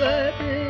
Hare